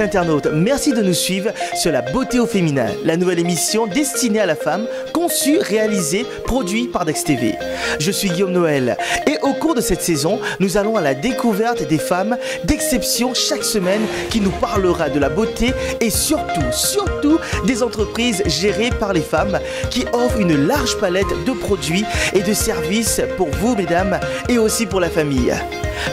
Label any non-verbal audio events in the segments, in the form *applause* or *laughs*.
internautes, merci de nous suivre sur la beauté au féminin, la nouvelle émission destinée à la femme, conçue, réalisée, produite par Dex TV. Je suis Guillaume Noël et au cours de cette saison, nous allons à la découverte des femmes d'exception chaque semaine qui nous parlera de la beauté et surtout, surtout des entreprises gérées par les femmes qui offrent une large palette de produits et de services pour vous, mesdames, et aussi pour la famille.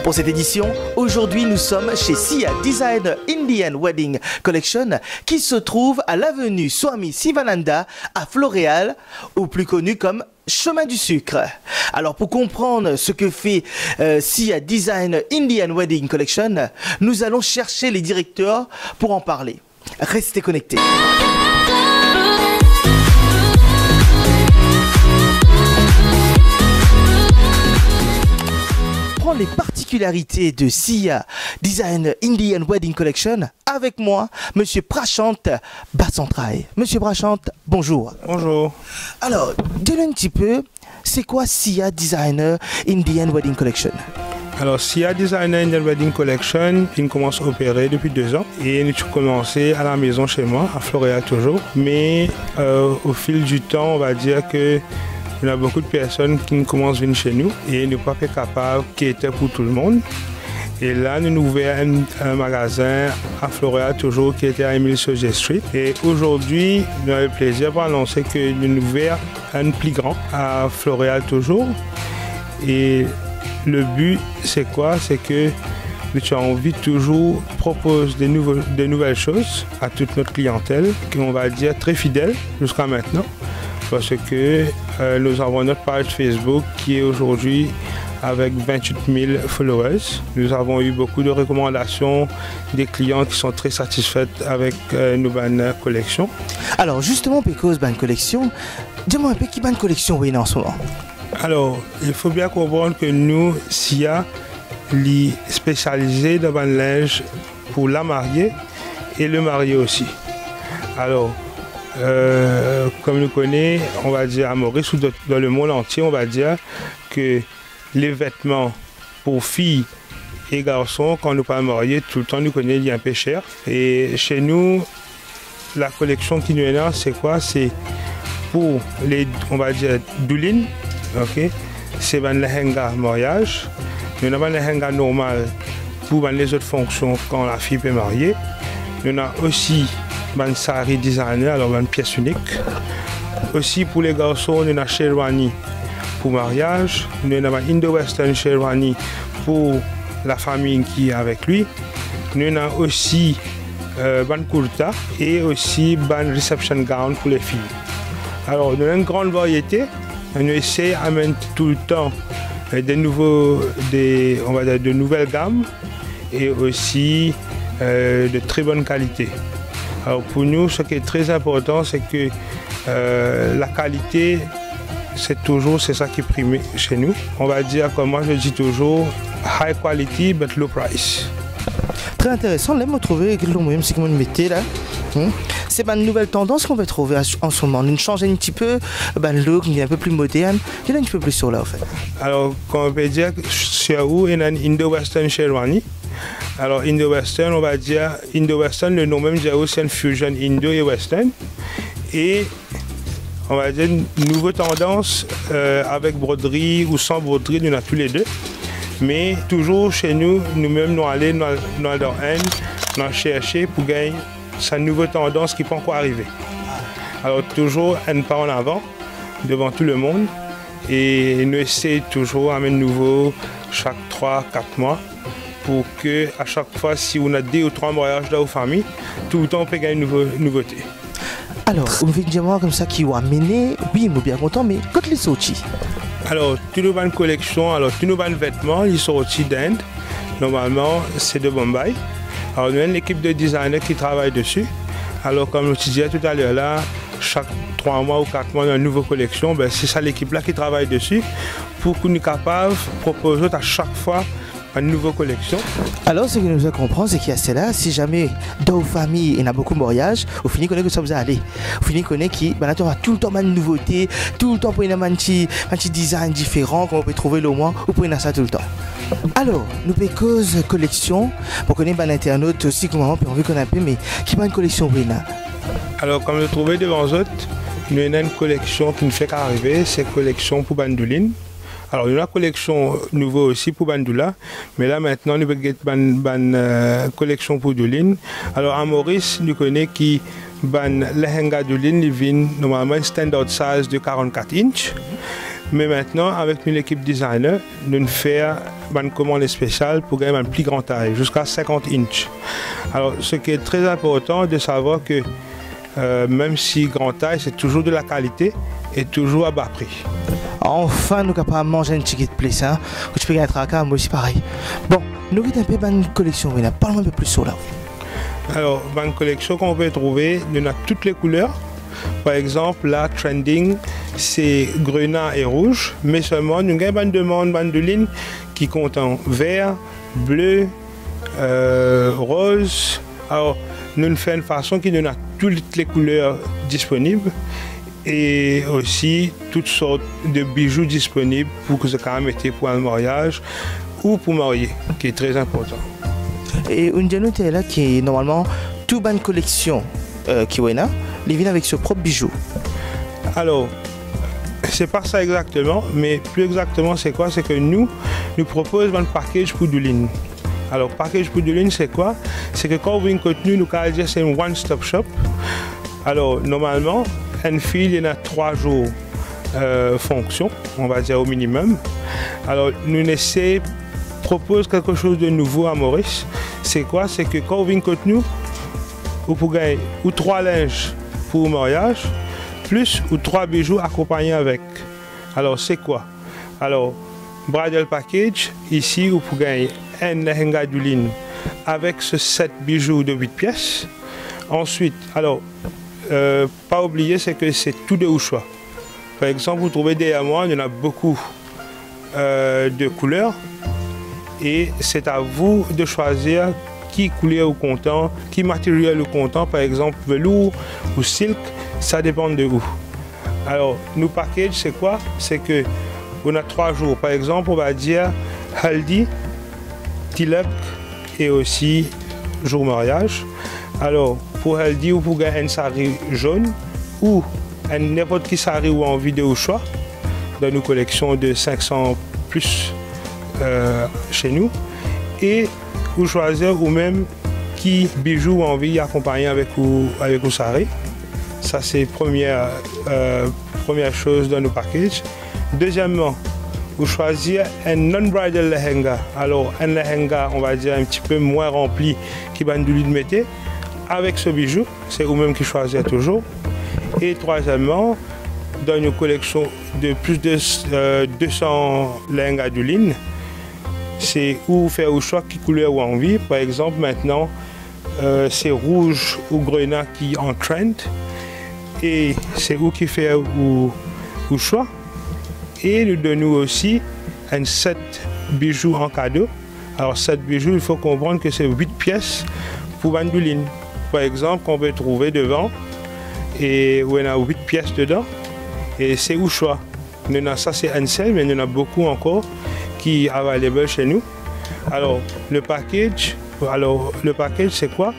Pour cette édition, aujourd'hui nous sommes chez Sia Designer Indian Wedding Collection qui se trouve à l'avenue Swami Sivananda à Floréal, ou plus connu comme Chemin du sucre. Alors pour comprendre ce que fait euh, Sia Design Indian Wedding Collection, nous allons chercher les directeurs pour en parler. Restez connectés. Les particularités de Sia Design Indian Wedding Collection avec moi, Monsieur Prachant Bassantraille. Monsieur Prachant, bonjour. Bonjour. Alors, dis-nous un petit peu, c'est quoi Sia Designer Indian Wedding Collection? Alors, SIA Designer Indian Wedding Collection, il commence à opérer depuis deux ans et nous avons commencé à la maison chez moi, à Floréal toujours. Mais euh, au fil du temps, on va dire que il y a beaucoup de personnes qui commencent à venir chez nous et nous pas capables qui était pour tout le monde. Et là, nous avons ouvert un, magasin à Floréal toujours qui était à Emile Sauger Street. Et aujourd'hui, nous avons le plaisir pour annoncer que nous avons ouvert un plus grand à Floréal toujours. Et le but, c'est quoi? C'est que tu as envie de toujours nouveaux- des nouvelles choses à toute notre clientèle, qu'on va dire très fidèle jusqu'à maintenant. Parce que euh, nous avons notre page Facebook qui est aujourd'hui avec 28 000 followers. Nous avons eu beaucoup de recommandations des clients qui sont très satisfaits avec euh, nos bonnes collections. Alors, justement, Pécose Ban Collection, dis-moi un peu qui Ban Collection oui en ce moment? Alors, il faut bien comprendre que nous, SIA, les spécialisés dans le linge pour la mariée et le marié aussi. Alors, euh, comme nous connaissons, on va dire à Maurice ou dans le monde entier, on va dire que les vêtements pour filles et garçons, quand nous pas mariés, tout le temps nous connaissons, il est un peu cher. Et chez nous, la collection qui nous est là, c'est quoi? C'est pour les, on va dire, doulines, ok? C'est un lehenga mariage. Nous avons un lehenga normal pour ben, les autres fonctions quand la fille peut marier. Nous avons aussi un sari designer, alors une pièce unique. Aussi pour les garçons, nous avons sherwani pour mariage. Avons un Indo-Western sherwani pour la famille qui est avec lui. Nous avons aussi euh, ban kurta et aussi ban reception gown pour les filles. Alors, nous avons une grande variété. On essaie d'amener tout le temps euh, des, nouveaux, on de nouvelles gammes et aussi euh, de très bonne qualité. Alors, pour nous, ce qui est très important, c'est que euh, la qualité, c'est toujours c'est ça qui prime chez nous. On va dire, comme moi je dis toujours, high quality but low price. Très intéressant, là, me trouver que l'on c'est comment mettez là. Hmm? C'est une nouvelle tendance qu'on va trouver en ce moment. Nous changeons un petit peu ben, le look, il est un peu plus moderne. Dis-nous un petit peu plus sur là, en fait. Alors, comme on peut dire, chez vous, il y a un Indo-Western Sherwani. Alors, Indo-Western, on va dire, Indo-Western, le nom même, c'est une fusion Indo et Western. Et on va dire une nouvelle tendance euh, avec broderie ou sans broderie, nous en avons tous les deux. Mais toujours chez nous, nous-mêmes, nous allons dans dans le haine, nous chercher pour gagner sa nouvelle tendance qui peut encore arriver. Alors toujours un pas en avant devant tout le monde et nous essayons toujours d'amener nouveau chaque 3-4 mois pour que à chaque fois si on a deux ou trois mariages dans nos familles, tout le temps on peut gagner une nouveau- nouveauté. Alors, on dire moi comme ça qui ont amené, oui, nous bien content, mais quand les sortis? Alors, toutes nos bonnes collections, alors tous nos bonnes vêtements, ils sont aussi d'Inde. Normalement, c'est de Bombay. Alors, nous avons une équipe de designers qui travaille dessus. Alors, comme je disais tout à l'heure, là, chaque trois mois ou quatre mois, y a une nouvelle collection. Ben, c'est ça l'équipe-là qui travaille dessus pour qu'on soit capable de proposer à chaque fois une nouvelle collection. Alors, ce que nous devons comprendre, c'est qu'il y a cela, si jamais dans vos familles, il y a beaucoup de mariages, vous finissez connaître que ça vous allez. Vous finissez connaître qui, ben tu auras tout le temps une nouveauté, tout le temps pour une un petit, design différent qu'on peut trouver le mois, ou pour une ça tout le temps. Alors, nous cause collection pour connaître un internaute aussi comment on peut qu'on a mais qui va une collection Alors, comme je trouvais devant eux, nous avons une collection qui ne fait qu'arriver, c'est collection pour Bandouline. Alors, il y a une collection nouveau aussi pour Bandoula, mais là maintenant, nous avons une euh, collection pour Douline. Alors, à Maurice, nous connaissons qui ban lehenga Douline, il vient normalement standard size de 44 inches. Mais maintenant, avec l'équipe designer, nous faisons une commande spéciale pour gagner une plus grande taille, jusqu'à 50 inches. Alors, ce qui est très important de savoir que euh, même si grande taille, c'est toujours de la qualité et toujours à bas prix. Enfin, nous sommes capables de manger une petite place, hein, tu peux gagner un moi aussi pareil. Bon, nous avons un peu une collection, parle un peu plus sur là. Alors, une collection qu'on peut trouver, nous avons toutes les couleurs. Par exemple, là, trending, c'est grenat et rouge, mais seulement nous avons une demande, une ligne qui compte en vert, bleu, euh, rose. Alors, nous faisons une façon qui nous a toutes les couleurs disponibles et aussi toutes sortes de bijoux disponibles pour que ce même été pour un mariage ou pour marier, qui est très important. Et une note est là qui est normalement toute bonne collection euh, qui est là, les vient avec ce propre bijou. Alors, c'est pas ça exactement, mais plus exactement c'est quoi? C'est que nous, nous proposons un package pour du ligne. Alors, package pour du ligne, c'est quoi? C'est que quand vous venez contenu, nous allons dire c'est un one-stop shop. Alors, normalement, un fil, il y a trois jours euh, fonction, on va dire au minimum. Alors, essayons propose quelque chose de nouveau à Maurice. C'est quoi? C'est que quand vous venez vous pouvez gagner ou trois linges pour le mariage, plus ou trois bijoux accompagnés avec. Alors, c'est quoi? Alors, bridal package, ici, vous pouvez gagner un lehenga d'uline avec ce set bijoux de 8 pièces. Ensuite, alors, euh, pas oublier, c'est que c'est tout de choix. Par exemple, vous trouvez derrière moi, il y en a beaucoup euh, de couleurs. Et c'est à vous de choisir qui couleur ou content, qui matériel ou content, par exemple velours ou silk, ça dépend de vous. Alors, nous package, c'est quoi? C'est que on a trois jours. Par exemple, on va dire haldi, tilak et aussi jour mariage. Alors, pour ou pour gagner un sari jaune ou n'importe qui sari ou en vidéo choix dans nos collections de 500 plus euh, chez nous et vous choisir ou même qui bijou envie d'accompagner avec ou avec sari. Ça c'est première euh, première chose dans nos packages. Deuxièmement, vous choisir un non-bridal lehenga. Alors un lehenga, on va dire un petit peu moins rempli qui va nous le mettre avec ce bijou, c'est vous-même qui choisissez toujours. Et troisièmement, dans une collection de plus de 200 lingues adulines, c'est où faire au choix qui couleur ou envie. Par exemple, maintenant, euh, c'est rouge ou grenat qui en trend. Et c'est où qui fait au, choix. Et nous donnons aussi un set bijoux en cadeau. Alors, set bijoux, il faut comprendre que c'est 8 pièces pour bandoline par exemple, qu'on peut trouver devant et où il y a 8 pièces dedans. Et c'est au choix. ça c'est un seul, mais il y en a beaucoup encore qui sont available chez nous. Alors, le package, alors, le package c'est quoi?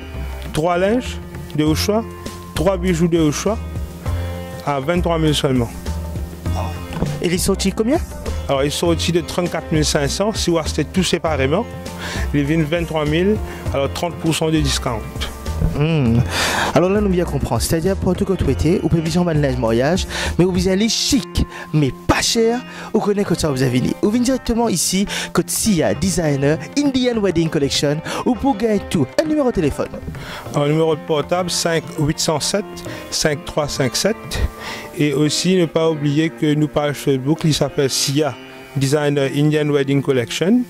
Trois linges de haut choix, trois bijoux de haut choix à 23 000 seulement. Et les sortis combien? Alors, ils sont au-dessus de 34 500. Si vous achetez tout séparément, ils viennent 23 000, alors 30% de discount. Hmm. Alors là, nous bien comprendre. C'est-à-dire, pour tout que tu étais, pouvez viser un mariage, mais vous aller chic, mais pas cher. Vous connaissez que ça vous avez dit. Vous venez directement ici, côté SIA Designer Indian Wedding Collection, ou pour gagner tout. Un numéro de téléphone. Un numéro de portable 5807 5357. Et aussi, ne pas oublier que nous page Facebook, il s'appelle SIA Designer Indian Wedding Collection.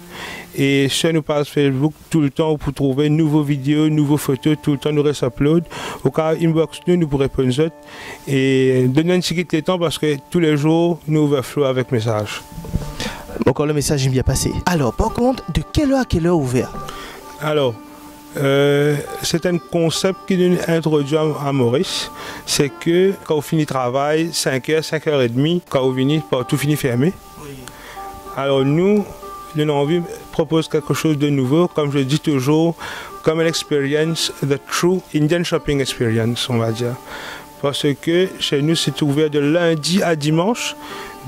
Et sur nos pages Facebook, tout le temps, vous trouver nouveaux vidéos, nouveaux photos, tout le temps, nous reste upload. Au cas inbox, nous, nous pourrez répondre. Et donnez un petit temps parce que tous les jours, nous overflow avec message. Encore le message est bien passé. Alors, par contre, de quelle heure à quelle heure ouvert? Alors, euh, c'est un concept qui nous introduit à Maurice. C'est que quand vous finissez le travail, 5h, 5h30, quand vous finissez, tout finit fermé. Alors nous, nous avons envie propose quelque chose de nouveau, comme je dis toujours, comme une expérience, the true Indian shopping experience, on va dire. Parce que chez nous, c'est ouvert de lundi à dimanche,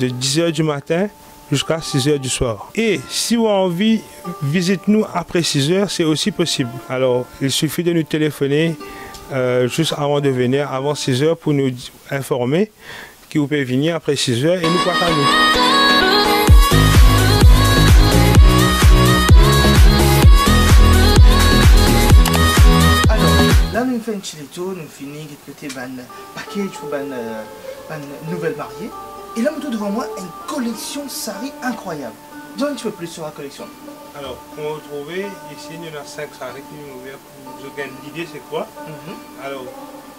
de 10h du matin jusqu'à 6h du soir. Et si vous avez envie, visite-nous après 6h, c'est aussi possible. Alors, il suffit de nous téléphoner euh, juste avant de venir, avant 6h, pour nous informer que vous pouvez venir après 6h et nous partager. Faisons un chilito, nous finissons de côté un package pour une nouvelle mariée. Et là, tout devant moi, une collection sari incroyable. Dis-moi un petit peu plus sur la collection. Alors, pour vous retrouver, ici, il y en a 5 saris qui sont ouverts pour vous donner l'idée, c'est quoi? Mhm. Alors,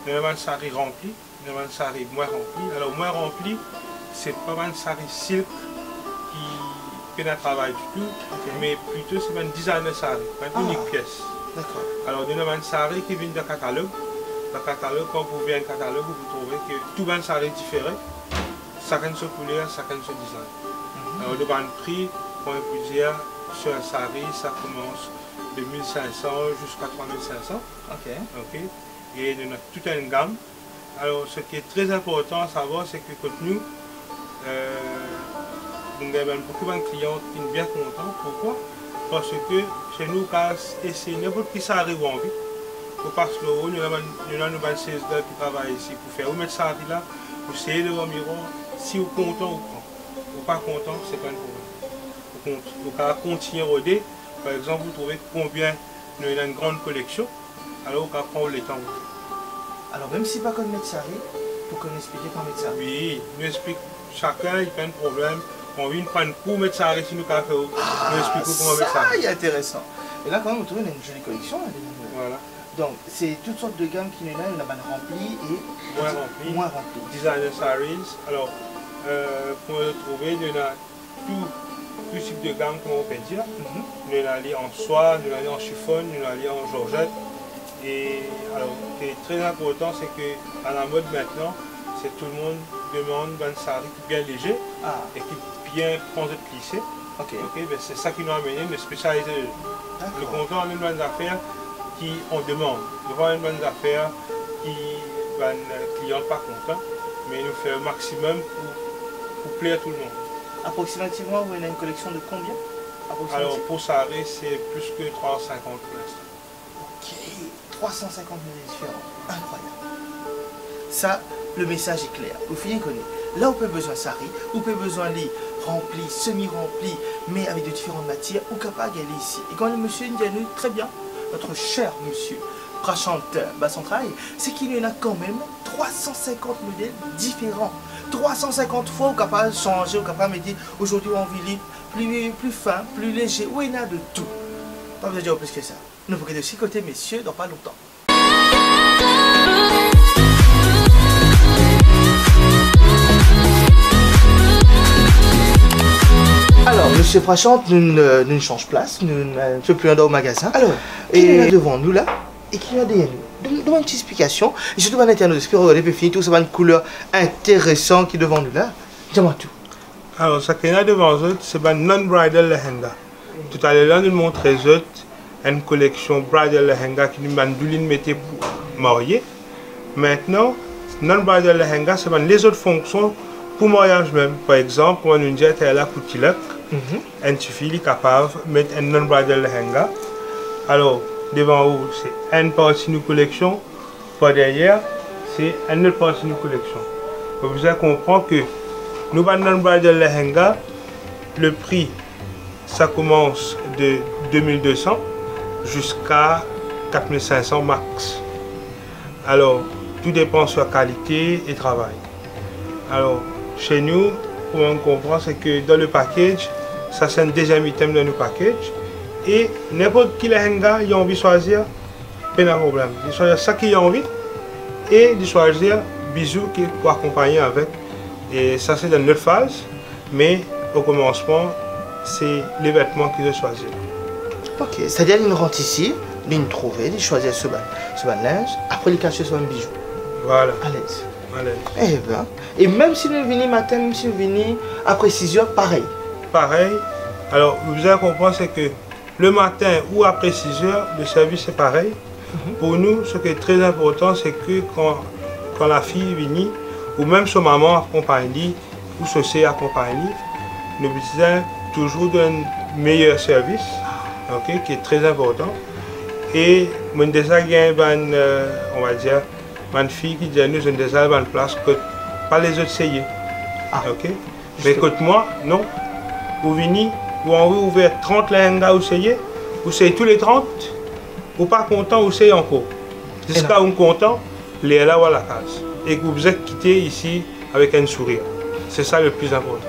nous avons un sari rempli, avons un sari moins rempli. Alors, moins rempli, c'est pas un sari silk qui fait un travail du tout, mais plutôt c'est une dizaine de sari, une Ah. unique pièce. D'accord. Alors, nous avons un sari qui vient d'un catalogue. Le catalogue, quand vous voyez un catalogue, vous trouvez que tout un sari différent, chacun sa couleur, chacun son design. Mhm. Alors, le bas de prix, on peut dire, sur un sari, ça commence de 1500 jusqu'à 3500. Ok. ok Et il y a toute une gamme. Alors, ce qui est très important à savoir, c'est que quand nous, euh, nous avons beaucoup de clients qui sont bien contents. Pourquoi? Parce que chez nous, c'est n'importe qui ça arrive en vie, le haut, nous avons une 16 gars qui travaillent ici pour faire. Mettez ça là, vous essayez de miroir. Si vous êtes content, vous prenez. Vous pas content, c'est pas un problème. Vous continuer à rôder. Par exemple, vous trouvez combien nous avons une grande collection. Alors, vous pouvez prendre le temps. Alors, même si pas comme mettre sari, pour qu'on explique mettre sari. Oui, nous explique chacun, il a un problème. On vient prendre coup, mettre ça si nous faire. Nous expliquons comment mettre ça. il intéressant. Et là, quand même, il y a une jolie collection. déjà. Voilà, Donc, c'est toutes sortes de gammes qui nous là, il y en a une remplie et moins rempli. moins remplie. Designer saris. Alors, euh, pour le trouver, il y en a tout, tout type de gamme, comme on peut dire. Mhm. En soie, nous allons aller en chiffon, allons aller en georgette. Et alors, ce qui est très important, c'est que à la mode maintenant, c'est tout le monde demande un sari bien léger Ah, et qui bien de plissé. ok. Ben c'est ça qui nous a amené de spécialiser le a une bonne affaire qui on demande. Avons une bonne affaire qui un client pas content, mais nous fait un maximum pour, pour plaire tout le monde. Approximativement, vous avez une collection de combien Alors pour Saré, c'est plus que 350 pour l'instant. Ok, 350 modèles différents. Incroyable. Ça, le message est clair. Vous finissez connaître. Là, vous avez besoin de sari, vous avez besoin de rempli, semi-rempli, mais avec de différentes matières, ou capable d'aller ici. Et quand le monsieur nous dit très bien, notre cher monsieur, Prachant son travail, c'est qu'il y en a quand même 350 modèles différents. 350 fois, vous êtes capable de changer, vous êtes capable de dire, aujourd'hui, on lire plus, plus fin, plus léger, oui, il y en a de tout. Pas besoin de dire plus que ça. Nous pourrons de six côtés, messieurs, dans pas longtemps. Monsieur Prachante, nous ne nous change place, nous ne sommes plus dans au magasin. Alors, et il est devant nous là, et qui a derrière nous. Donne- Donne une petite explication, et surtout à l'intérieur, espère regarder, puis finir tout, ça va une couleur intéressante qui est devant nous là. Dis-moi tout. Alors ce qu'il y a devant eux, c'est un non-bridal lehenga. Tout à l'heure, nous montrons une collection bridal lehenga qui nous a mettait pour marier. Maintenant, non-bridal lehenga, c'est ben les autres fonctions pour mariage même. Par exemple, quand on dit que là pour tilak, un fille est capable de mettre un non-bridal lehenga. Alors, devant vous, c'est une partie de nos collections. Par derrière, c'est une autre partie de nos collections. Vous allez comprendre que nous bridal lehenga, le prix, ça commence de 2200 jusqu'à 4500 max. Alors, tout dépend sur la qualité et travail. Alors, chez nous, pour on comprend, c'est que dans le package, ça c'est un deuxième item dans le package. Et n'importe qui lehenga, il a envie de choisir, pas de problème. Il choisit ça qu'il a envie et de choisir bijoux qui pour accompagner avec. Et ça c'est dans notre phase, mais au commencement, c'est les vêtements qu'ils ont choisi. Ok, c'est-à-dire qu'il rentre ici, il trouve, il choisit ce ban, ce ban linge, après il cache sur un bijou. Voilà. À l'aise. Eh ben, et même si nous venons matin, même si nous venons après 6 heures, pareil. Pareil, Alors, vous allez comprendre, c'est que le matin ou après 6 heures, le service est pareil. Mhm. Pour nous, ce qui est très important, c'est que quand, quand la fille vient, ou même son maman accompagne, ou son sœur accompagne, nous besoin toujours d'un meilleur service, qui est très important. Et euh, on va dire, une fille qui dit nous, j'ai déjà une place que pas les autres essayer. Ah. Ok? Mais écoute-moi, non. Vous venez, vous avez ouvert 30 lengas, vous essayez, vous essayez tous les 30, vous pas content, vous essayez encore. Jusqu'à vous content, les là ou à la case. Et que vous êtes quitté ici avec un sourire. C'est ça le plus important.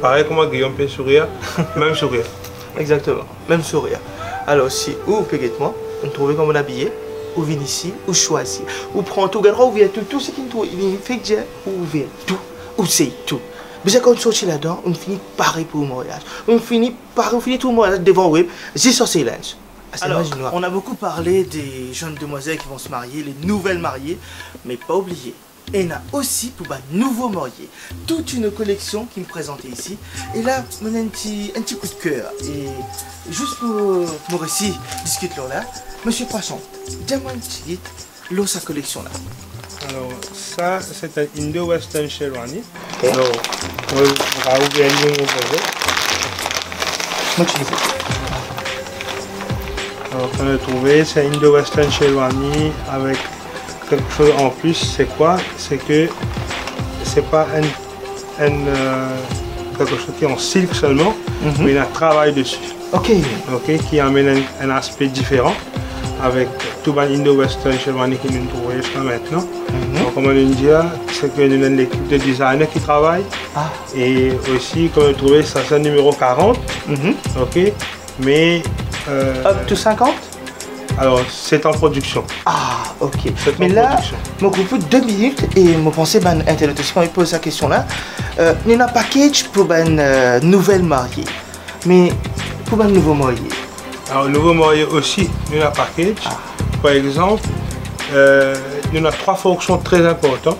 Pareil comme Guillaume peut sourire, *laughs* même sourire. Exactement, même sourire. Alors si ou moi, on trouve comme on habillé, ou vient ici, ou choisit, ou prend tout, ou vient tout, tout ce qui nous fait que ou vient tout, ou c'est tout. Mais quand on sortit là-dedans, on finit pareil pour le mariage. On finit pareil, on finit tout le mariage devant web, j'ai sur silence. Alors, on a beaucoup parlé des jeunes demoiselles qui vont se marier, les nouvelles mariées, mais pas oublier, et on a aussi pour un nouveau marié toute une collection qui me présentait ici. Et là, on a un petit, un petit coup de cœur. Et juste pour mon récit, discute là, Monsieur Poisson, un petit l'eau sa collection là. Alors, ça, c'est un Indo-Western Sherwani. Alors, on va ouvrir un nouveau Moi, tu Alors, on a trouvé, c'est Indo-Western Sherwani avec quelque chose en plus, c'est quoi? C'est que c'est pas un, euh, quelque chose qui est en silk seulement, Mhm. mais il y a un travail dessus. Ok. ok, qui amène un, un aspect différent avec tout le Indo-Western Sherwani qui nous trouvons jusqu'à maintenant. Mhm. Donc, comme on dit, c'est que nous avons une équipe de designers qui travaille. Ah. Et aussi, comme on trouvait, ça c'est numéro 40, Mhm. ok, mais euh, Up to 50 alors c'est en production. Ah, ok. Mais là, mon groupe deux minutes et mon pensée, ben, internet aussi, quand il pose cette question-là, euh, il y a un package pour une euh, nouvelle mariée. Mais pour un nouveau marié. Alors, nouveau marié aussi, nous avons un package. Ah. Par exemple, euh, nous avons trois fonctions très importantes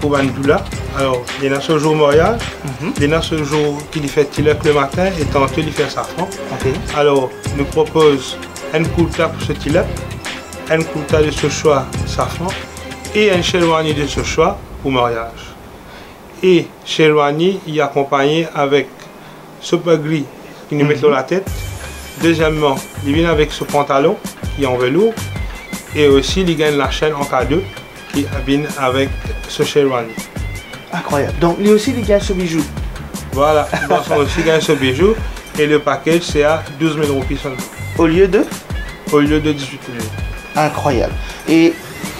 pour Bandoula. Alors, il y en a ce jour mariage, Mhm. il y en a ce jour qui lui fait tilek le matin et tantôt il fait safran. Ok. Alors, nous propose un kulta pour ce tilek, un kulta de ce choix safran et un sherwani de ce choix pour mariage. Et sherwani, il est accompagné avec ce gris qui nous met sur la tête. Deuxièmement, il vient avec ce pantalon qui est en velours. Et aussi, il gagne la chaîne en cadeau qui vient avec ce sherwani. Incroyable. Donc, lui aussi, il gagne ce bijou. Voilà, aussi gagne ce bijou. Et le package, c'est à 12 000 roupies seulement, Au lieu de au lieu de 18 000. Incroyable. Et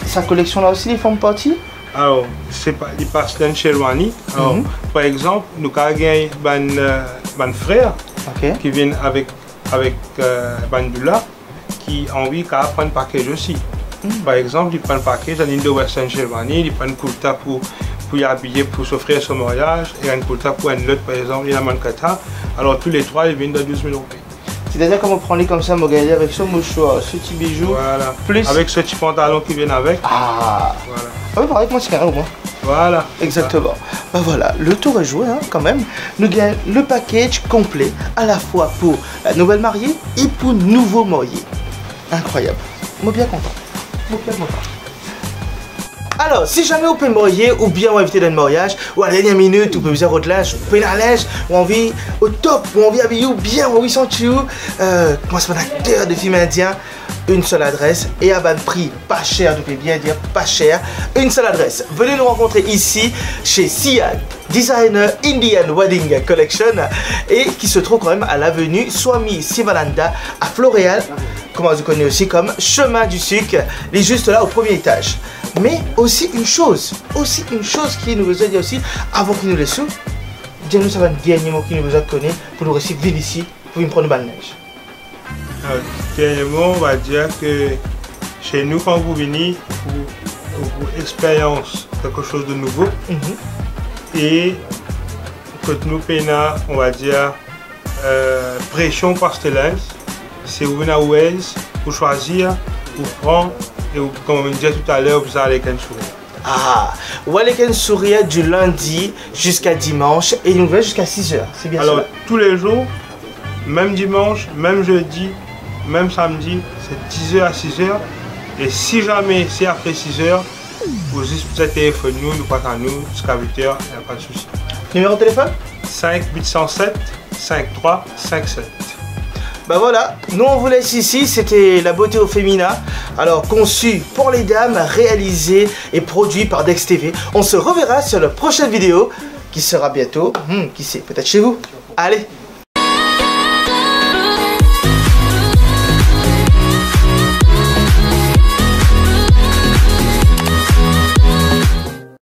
sa collection là aussi, les font partie? Alors, c'est pas, il passe d'un sherwani. Alors, Mhm. par exemple, nous avons un euh, ban frère qui vient avec, avec euh, Bandula qui a envie qu'à prendre un package aussi. Par exemple, il prend un package, un Indo-Western Sherwani, il prend un kurta pour, pour y habiller, pour s'offrir son mariage, et un kurta pour un autre, par exemple, il a mankata. Alors, tous les trois, ils viennent de 12 000 euros. C'est-à-dire qu'on prend les comme ça, Mogali, avec ce mouchoir, ce petit bijou. Voilà. Plus- Avec ce petit pantalon qui vient avec. Ah Voilà. Ah oui, pareil moi, c'est carré au moins. Voilà. Exactement. Bah voilà, le tour est joué hein, quand même. Nous gagnons le package complet, à la fois pour la nouvelle mariée et pour le nouveau marié. Incroyable. Moi bien content. Moi bien content. Alors, si jamais vous pouvez marier ou bien vous inviter dans le mariage, ou à la dernière minute, vous pouvez vous votre linge, vous pouvez la linge, ou envie au top, ou envie habiller ou bien, ou envie sentir, euh, comment c'est un acteur de film indien, une seule adresse et à bas de prix, pas cher, pouvez bien dire pas cher, une seule adresse. Venez nous rencontrer ici chez Siad Designer Indian Wedding Collection et qui se trouve quand même à l'avenue Swami Sivalanda à Floréal, comment vous connaissez aussi comme Chemin du Sucre, il est juste là au premier étage. Mais aussi une chose, aussi une chose qui nous a dit aussi avant qu'il nous laisse, dis-nous ça va un dernier mot qui nous a connu pour nous réussir vivre ici pour nous prendre une neige. Alors, dernièrement, on va dire que chez nous, quand vous venez, vous, vous expérience quelque chose de nouveau Mhm. et que nous payons, on va dire, euh, pression pastelens, c'est vous venez à Ouez, vous choisir, vous prendre et comme on disait tout à l'heure, vous allez avec un sourire. Ah, Waleken Sourire du lundi jusqu'à dimanche et nous ouvert jusqu'à 6h. C'est bien Alors, tous les jours, même dimanche, même jeudi, même samedi, c'est 10h à 6h. Et si jamais c'est après 6h, vous juste peut téléphone nous, nous pas à nous, jusqu'à 8h, il n'y a pas de souci. Numéro de téléphone? 5 807 53 57. Bah voilà, nous on vous laisse ici, c'était la beauté au féminin. Alors conçu pour les dames, réalisé et produit par Dex TV. On se reverra sur la prochaine vidéo qui sera bientôt, hmm, qui sait, peut-être chez vous. Allez,